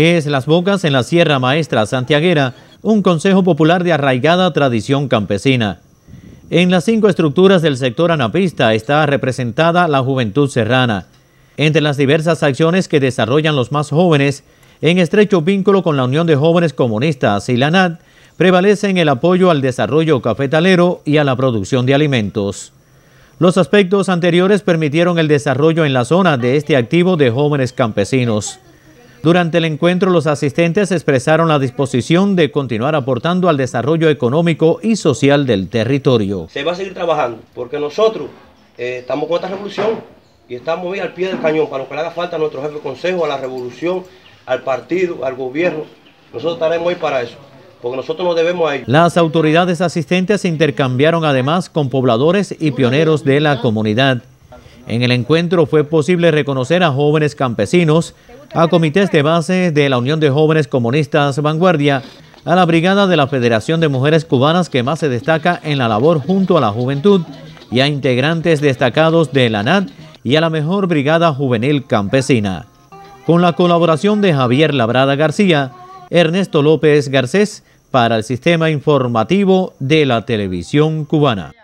Es Las Bocas en la Sierra Maestra Santiaguera, un consejo popular de arraigada tradición campesina. En las cinco estructuras del sector anapista está representada la juventud serrana. Entre las diversas acciones que desarrollan los más jóvenes, en estrecho vínculo con la Unión de Jóvenes Comunistas y la NAD, prevalecen el apoyo al desarrollo cafetalero y a la producción de alimentos. Los aspectos anteriores permitieron el desarrollo en la zona de este activo de jóvenes campesinos. Durante el encuentro, los asistentes expresaron la disposición de continuar aportando al desarrollo económico y social del territorio. Se va a seguir trabajando porque nosotros eh, estamos con esta revolución y estamos hoy al pie del cañón para lo que le haga falta a nuestro jefe de consejo, a la revolución, al partido, al gobierno. Nosotros estaremos hoy para eso porque nosotros no debemos a. Las autoridades asistentes intercambiaron además con pobladores y pioneros de la comunidad. En el encuentro fue posible reconocer a jóvenes campesinos, a comités de base de la Unión de Jóvenes Comunistas Vanguardia, a la Brigada de la Federación de Mujeres Cubanas que más se destaca en la labor junto a la juventud y a integrantes destacados de la NAD y a la mejor Brigada Juvenil Campesina. Con la colaboración de Javier Labrada García, Ernesto López Garcés para el Sistema Informativo de la Televisión Cubana.